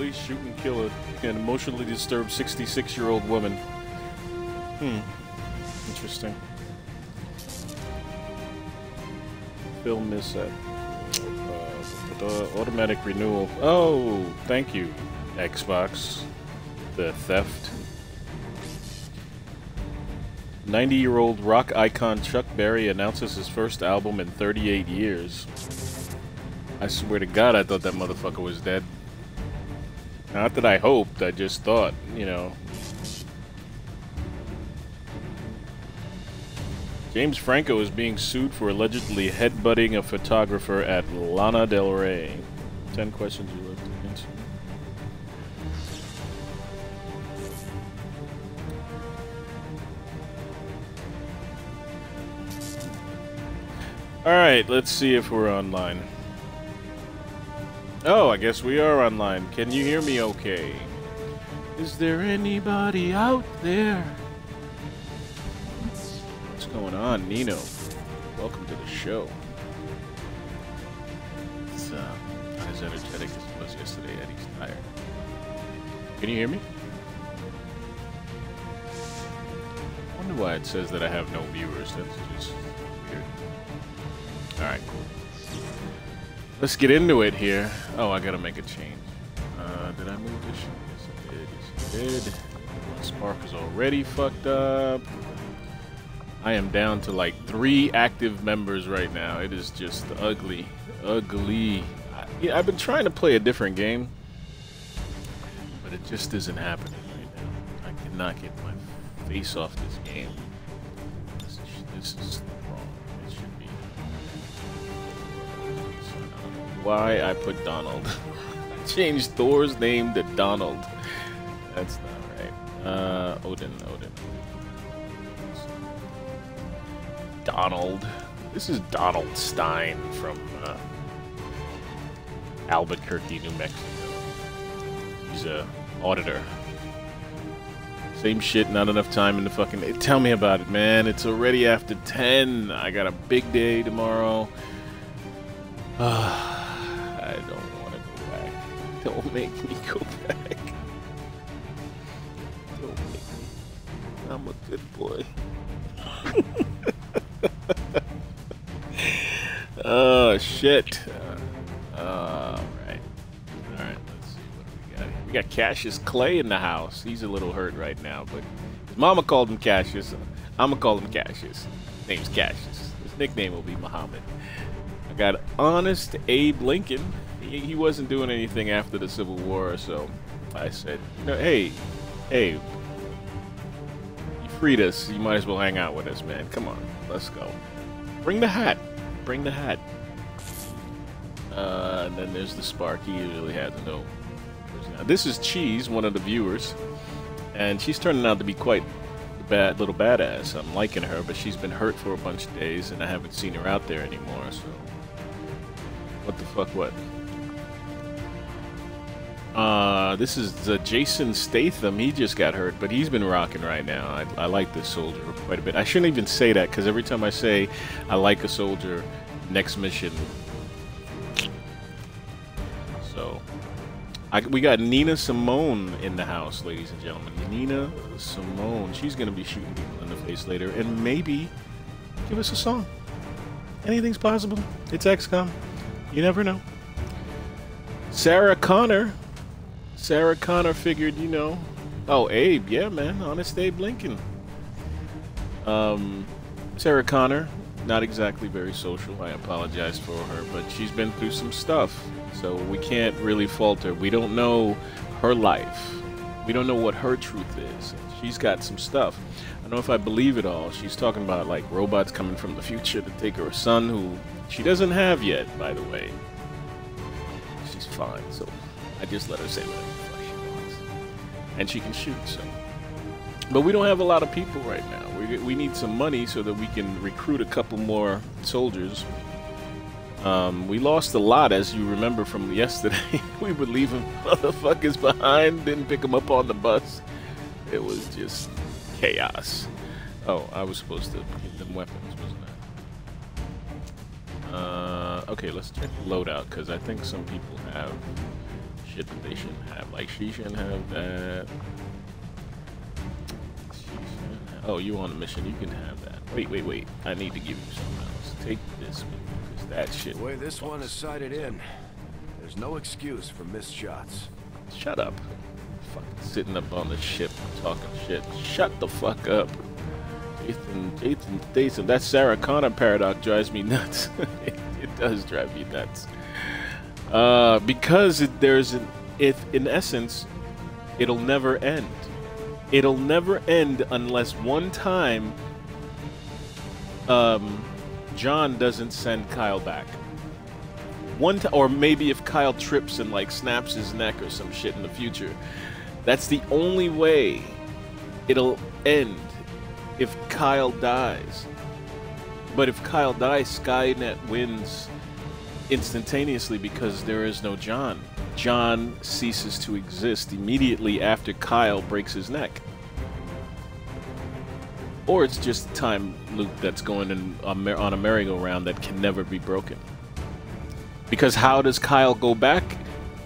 police shoot and kill a, an emotionally disturbed 66 year old woman. Hmm. Interesting. Film is set. Uh, automatic renewal. Oh, thank you, Xbox. The theft. 90 year old rock icon Chuck Berry announces his first album in 38 years. I swear to God, I thought that motherfucker was dead. Not that I hoped, I just thought, you know. James Franco is being sued for allegedly headbutting a photographer at Lana Del Rey. 10 questions you left to answer. Alright, let's see if we're online. Oh, I guess we are online. Can you hear me okay? Is there anybody out there? What's going on, Nino? Welcome to the show. It's uh, not as energetic as it was yesterday. Eddie's tired. Can you hear me? I wonder why it says that I have no viewers. That's just weird. Alright, cool. Let's get into it here. Oh, I gotta make a change. Uh, did I move this shit? Yes, I did. Yes, I did. My spark is already fucked up. I am down to like three active members right now. It is just ugly. Ugly. I, yeah, I've been trying to play a different game, but it just isn't happening right now. I cannot get my face off this game. This is, this is Why I put Donald? I changed Thor's name to Donald. That's not right. Uh, Odin, Odin. Donald. This is Donald Stein from uh, Albuquerque, New Mexico. He's a auditor. Same shit, not enough time in the fucking. Tell me about it, man. It's already after 10. I got a big day tomorrow. I don't want to go back. Don't make me go back. Don't make me. I'm a good boy. oh shit. Uh, we got. Here. We got Cassius Clay in the house. He's a little hurt right now, but his mama called him Cassius. I'm gonna call him Cassius. Name's Cassius. His nickname will be Muhammad. Got Honest Abe Lincoln. He, he wasn't doing anything after the Civil War, so I said, you know, hey, Abe, you freed us. You might as well hang out with us, man. Come on, let's go. Bring the hat. Bring the hat. Uh, and then there's the spark. He usually has no. Now, this is Cheese, one of the viewers, and she's turning out to be quite a bad little badass. I'm liking her, but she's been hurt for a bunch of days, and I haven't seen her out there anymore. So, the fuck? What? Uh, this is uh, Jason Statham. He just got hurt, but he's been rocking right now. I, I like this soldier quite a bit. I shouldn't even say that because every time I say I like a soldier, next mission. So, I, we got Nina Simone in the house, ladies and gentlemen. Nina Simone. She's gonna be shooting people in the face later, and maybe give us a song. Anything's possible. It's XCOM. You never know. Sarah Connor. Sarah Connor figured, you know. Oh, Abe, yeah, man. Honest Abe Lincoln. Um, Sarah Connor, not exactly very social. I apologize for her, but she's been through some stuff. So we can't really fault her. We don't know her life. We don't know what her truth is. She's got some stuff. Don't know if I believe it all. She's talking about like robots coming from the future to take her son who she doesn't have yet, by the way. She's fine, so I just let her say whatever she wants. And she can shoot, so. But we don't have a lot of people right now. We, we need some money so that we can recruit a couple more soldiers. Um, we lost a lot, as you remember from yesterday. we were leaving motherfuckers behind, didn't pick them up on the bus. It was just chaos. Oh, I was supposed to give them weapons, wasn't I? Uh, okay, let's check loadout, because I think some people have shit that they shouldn't have. Like she shouldn't have that. Shouldn't have- oh, you on a mission? You can have that. Wait, wait, wait. I need to give you something else. Take this with you, 'cause that shit. The way this one is sighted in, there's no excuse for missed shots. Shut up. Fucking sitting up on the ship talking shit. Shut the fuck up. Jason, Jason Statham. That Sarah Connor paradox drives me nuts. it, does drive me nuts. Uh, because there's an, if in essence, it'll never end. It'll never end unless one time, um, John doesn't send Kyle back. One time, or maybe if Kyle trips and like snaps his neck or some shit in the future. That's the only way it'll end if Kyle dies. But if Kyle dies, Skynet wins instantaneously because there is no John. John ceases to exist immediately after Kyle breaks his neck. Or it's just time loop that's going in on a merry-go-round that can never be broken. Because how does Kyle go back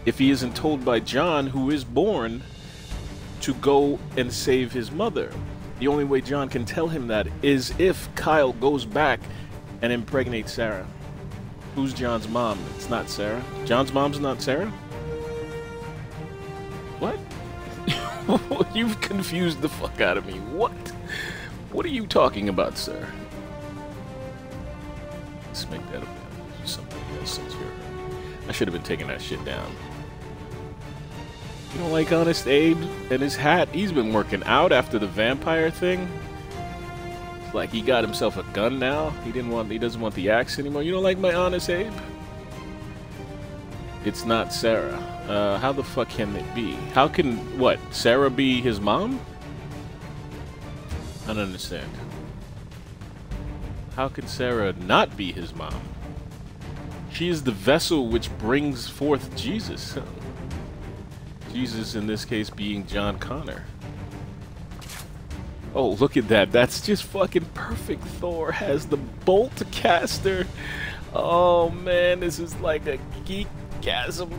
if he isn't told by John, who is born, to go and save his mother? The only way John can tell him that is if Kyle goes back and impregnates Sarah. Who's John's mom? It's not Sarah. John's mom's not Sarah? What? You've confused the fuck out of me. What? What are you talking about, sir? Let's make that a something else since. I should have been taking that shit down. You don't like Honest Abe and his hat? He's been working out after the vampire thing. Like he got himself a gun now. He didn't want. He doesn't want the axe anymore. You don't like my Honest Abe? It's not Sarah. Uh, how the fuck can it be? How can what? Sarah be his mom? I don't understand. How can Sarah not be his mom? She is the vessel which brings forth Jesus. Jesus, in this case, being John Connor. Oh, look at that. That's just fucking perfect. Thor has the bolt caster. Oh, man, this is like a geekgasm.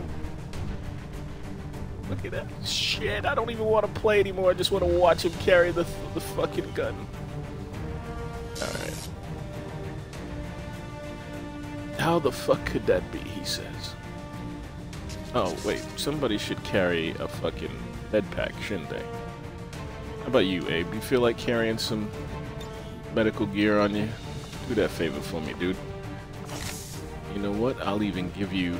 Look at that. Shit, I don't even want to play anymore. I just want to watch him carry the, the fucking gun. Alright. How the fuck could that be, he says. Oh, wait. Somebody should carry a fucking bed pack, shouldn't they? How about you, Abe? You feel like carrying some medical gear on you? Do that favor for me, dude. You know what? I'll even give you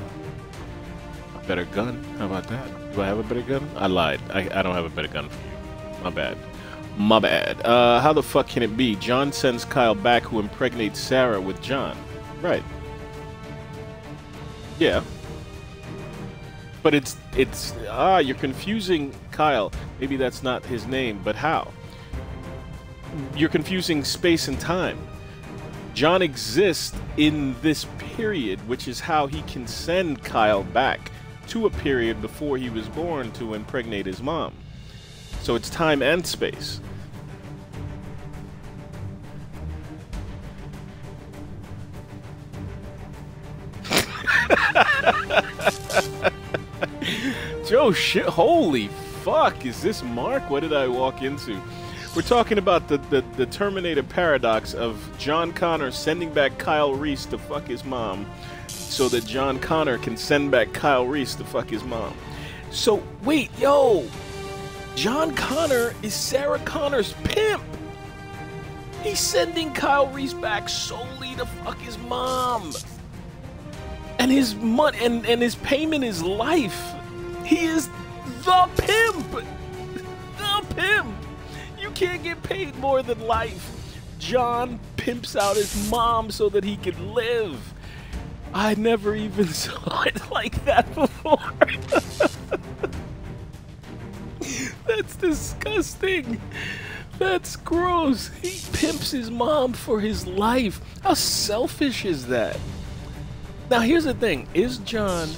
a better gun. How about that? Do I have a better gun? I lied. I, I don't have a better gun for you. My bad. My bad. Uh, how the fuck can it be? John sends Kyle back who impregnates Sarah with John. Right. Yeah. But it's it's ah, you're confusing Kyle. Maybe that's not his name, but how? You're confusing space and time. John exists in this period, which is how he can send Kyle back to a period before he was born to impregnate his mom. So it's time and space. Joe, shit, holy fuck, is this Mark? What did I walk into? We're talking about the, the, the Terminator paradox of John Connor sending back Kyle Reese to fuck his mom so that John Connor can send back Kyle Reese to fuck his mom. So, wait, yo! John Connor is Sarah Connor's pimp! He's sending Kyle Reese back solely to fuck his mom! And his money and, and his payment is life! He is the pimp! The pimp! You can't get paid more than life. John pimps out his mom so that he can live. I never even saw it like that before. That's disgusting. That's gross. He pimps his mom for his life. How selfish is that? Now here's the thing: Is John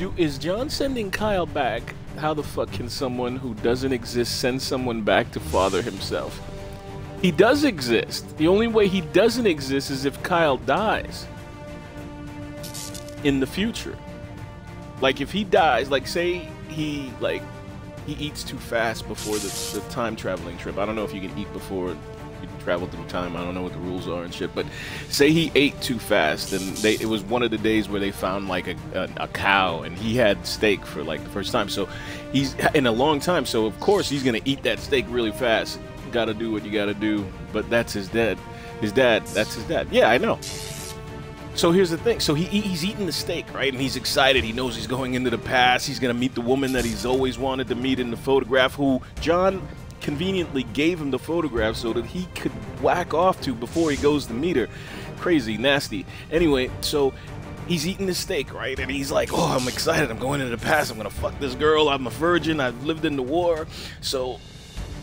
do is John sending Kyle back? How the fuck can someone who doesn't exist send someone back to father himself? He does exist. The only way he doesn't exist is if Kyle dies in the future. Like if he dies, like say he like he eats too fast before the, the time traveling trip. I don't know if you can eat before travel through time. I don't know what the rules are and shit. But say he ate too fast, and they it was one of the days where they found like a, a, a cow, and he had steak for like the first time. So he's in a long time. So of course he's gonna eat that steak really fast. Got to do what you got to do. But that's his dad. His dad. That's his dad. Yeah, I know. So here's the thing. So he he's eating the steak, right? And he's excited. He knows he's going into the past. He's gonna meet the woman that he's always wanted to meet in the photograph, who John conveniently gave him the photograph so that he could whack off to before he goes to meet her. Crazy, nasty. Anyway, so he's eating the steak, right? And he's like, "Oh, I'm excited. I'm going into the past. I'm gonna fuck this girl. I'm a virgin. I've lived in the war." So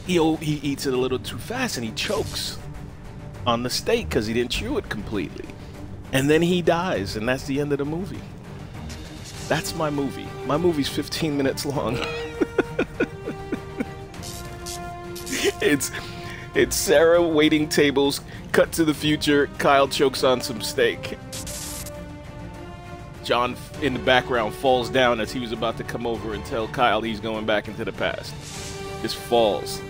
he he eats it a little too fast and he chokes on the steak because he didn't chew it completely. And then he dies, and that's the end of the movie. That's my movie. My movie's 15 minutes long. it's it's Sarah waiting tables, cut to the future, Kyle chokes on some steak. John in the background falls down as he was about to come over and tell Kyle he's going back into the past. Just falls.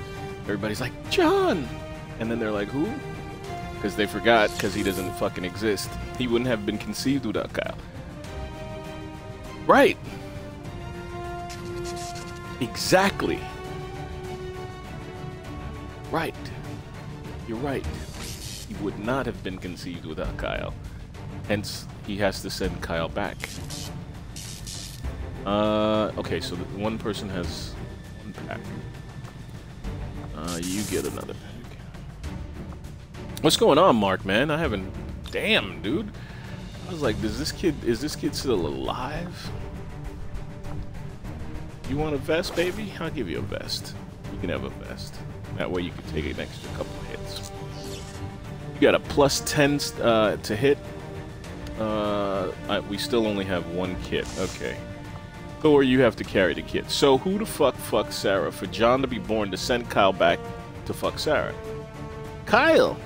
Everybody's like, John! And then they're like, who? because they forgot because he doesn't fucking exist. He wouldn't have been conceived without Kyle. Right. Exactly. Right. You're right. He would not have been conceived without Kyle. Hence, he has to send Kyle back. Uh, okay, so one person has one pack. Uh, you get another pack. What's going on, Mark, man? I haven't... Damn, dude. I was like, does this kid... Is this kid still alive? You want a vest, baby? I'll give you a vest. You can have a vest. That way you can take an extra couple of hits. You got a plus 10 uh, to hit. Uh, I, we still only have one kit. Okay. Or you have to carry the kit. So who the fuck fucked Sarah for John to be born to send Kyle back to fuck Sarah? Kyle!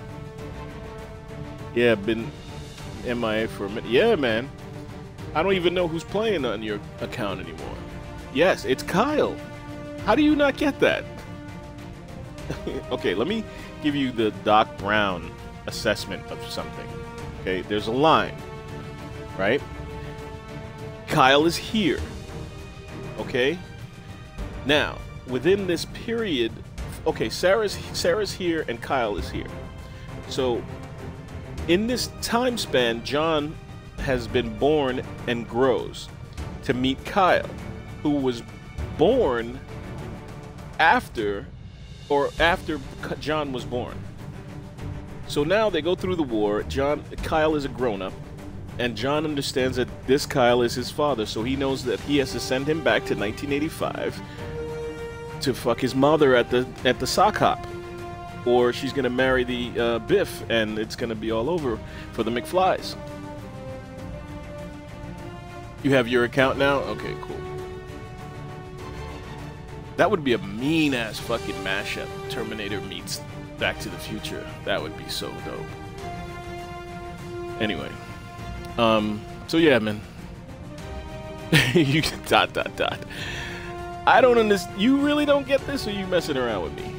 Yeah, been MIA for a minute. Yeah, man. I don't even know who's playing on your account anymore. Yes, it's Kyle. How do you not get that? okay, let me give you the Doc Brown assessment of something. Okay, there's a line, right? Kyle is here. Okay? Now, within this period, okay, Sarah's Sarah's here and Kyle is here. So in this time span, John has been born and grows to meet Kyle, who was born after or after John was born. So now they go through the war. John Kyle is a grown-up and John understands that this Kyle is his father, so he knows that he has to send him back to 1985 to fuck his mother at the at the sock hop or she's gonna marry the uh, Biff, and it's gonna be all over for the McFlys. You have your account now? Okay, cool. That would be a mean ass fucking mashup. Terminator meets Back to the Future. That would be so dope. Anyway, um, so yeah, man. you dot dot dot. I don't understand. You really don't get this, or you messing around with me?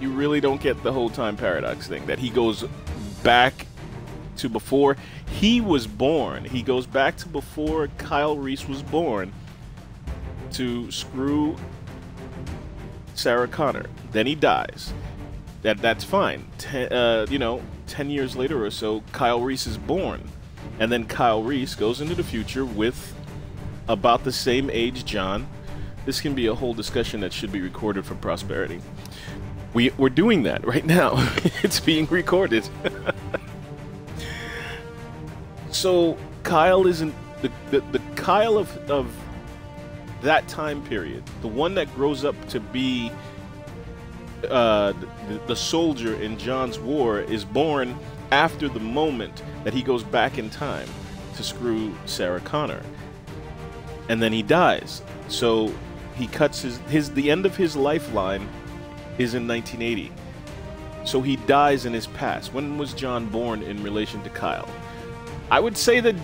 you really don't get the whole time paradox thing that he goes back to before he was born. He goes back to before Kyle Reese was born to screw Sarah Connor. Then he dies. That that's fine. Ten, uh, you know, ten years later or so, Kyle Reese is born, and then Kyle Reese goes into the future with about the same age John. This can be a whole discussion that should be recorded for prosperity. We, we're doing that right now. it's being recorded. so Kyle isn't the, the, the Kyle of, of that time period, the one that grows up to be uh, the, the soldier in John's war, is born after the moment that he goes back in time to screw Sarah Connor. And then he dies. So he cuts his, his the end of his lifeline is in 1980. So he dies in his past. When was John born in relation to Kyle? I would say that